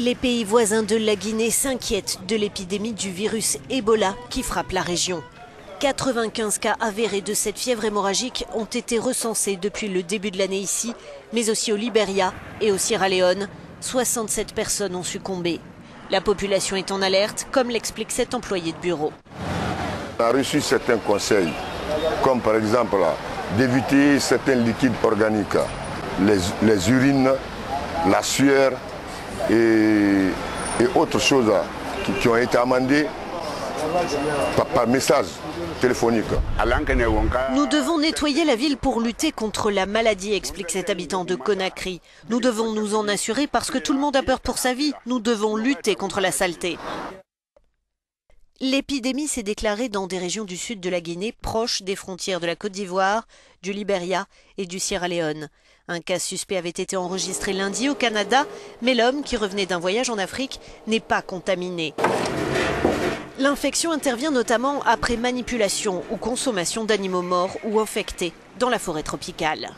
Les pays voisins de la Guinée s'inquiètent de l'épidémie du virus Ebola qui frappe la région. 95 cas avérés de cette fièvre hémorragique ont été recensés depuis le début de l'année ici, mais aussi au Liberia et au Sierra Leone. 67 personnes ont succombé. La population est en alerte, comme l'explique cet employé de bureau. On a reçu certains conseils, comme par exemple d'éviter certains liquides organiques, les, les urines, la sueur, et, autres choses qui, ont été amendées par, message téléphonique. Nous devons nettoyer la ville pour lutter contre la maladie, explique cet habitant de Conakry. Nous devons nous en assurer parce que tout le monde a peur pour sa vie. Nous devons lutter contre la saleté. L'épidémie s'est déclarée dans des régions du sud de la Guinée, proches des frontières de la Côte d'Ivoire, du Liberia et du Sierra Leone. Un cas suspect avait été enregistré lundi au Canada, mais l'homme, qui revenait d'un voyage en Afrique, n'est pas contaminé. L'infection intervient notamment après manipulation ou consommation d'animaux morts ou infectés dans la forêt tropicale.